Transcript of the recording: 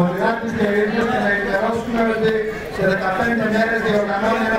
μονιά της Κυρίνης και να ενημερώσουμε ότι σε 15 μέρες διοργανώνεται